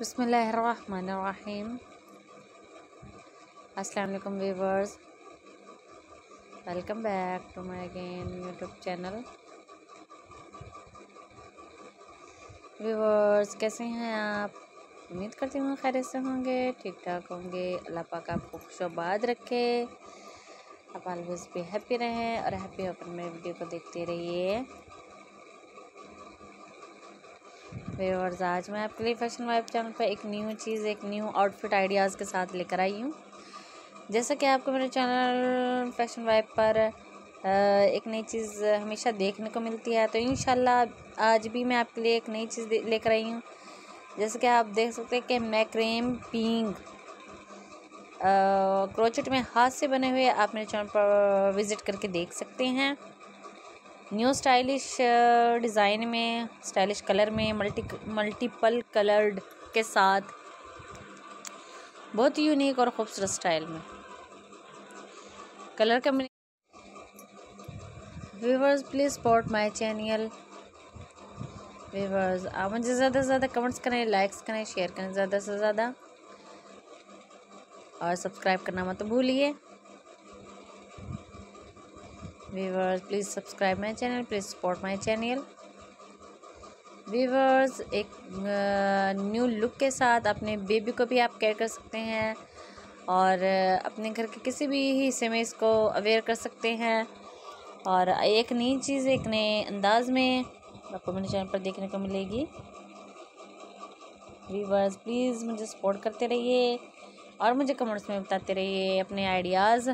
बसमीम अस्सलाम वालेकुम viewers. Welcome back to my again YouTube channel. Viewers, कैसे हैं आप? उम्मीद करती हूँ खैर से होंगे ठीक ठाक होंगे। अल्लाह पाक आपको खुशबाद रखे। आप ऑलवेज भी हैप्पी रहें और हैप्पी होकर मेरे वीडियो को देखते रहिए। व्यूअर्स आज मैं आपके लिए फ़ैशन वाइब चैनल पर एक न्यू चीज़, एक न्यू आउटफिट आइडियाज़ के साथ लेकर आई हूँ। जैसा कि आपको मेरे चैनल फ़ैशन वाइब पर एक नई चीज़ हमेशा देखने को मिलती है तो इन आज भी मैं आपके लिए एक नई चीज़ लेकर आई हूँ। जैसे कि आप देख सकते हैं कि मैक्रेम पिंग क्रोचेट में हाथ से बने हुए आप मेरे चैनल पर विज़िट करके देख सकते हैं। न्यू स्टाइलिश डिज़ाइन में, स्टाइलिश कलर में, मल्टी, मल्टीपल कलर्ड के साथ। बहुत ही यूनिक और ख़ूबसूरत स्टाइल में। कलर का viewers please support my channel viewers, आप मुझे ज़्यादा से ज़्यादा कमेंट्स करें लाइक्स करें शेयर करें ज़्यादा से ज़्यादा। और सब्सक्राइब करना मत भूलिए। Viewers please subscribe my channel please support my channel viewers एक न्यू लुक के साथ अपने बेबी को भी आप केयर कर सकते हैं और अपने घर के किसी भी हिस्से में इसको अवेयर कर सकते हैं। और एक नई चीज़, एक नए अंदाज में आपको मेरे चैनल पर देखने को मिलेगी। व्यूवर्स प्लीज़ मुझे सपोर्ट करते रहिए और मुझे कमेंट्स में बताते रहिए अपने आइडियाज़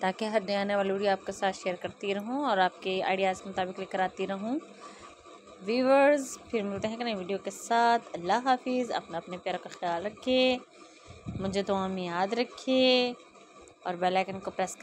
ताकि हर नया आने वाली वीडियो आपके साथ शेयर करती रहूँ और आपके आइडियाज़ के मुताबिक लेकर आती रहूँ। व्यूवर्स फिर मिलते हैं कि नई वीडियो के साथ। अल्लाह हाफिज़। अपना अपने प्यार का ख्याल रखिए मुझे तो हम याद रखिए और बेल आइकन को प्रेस कर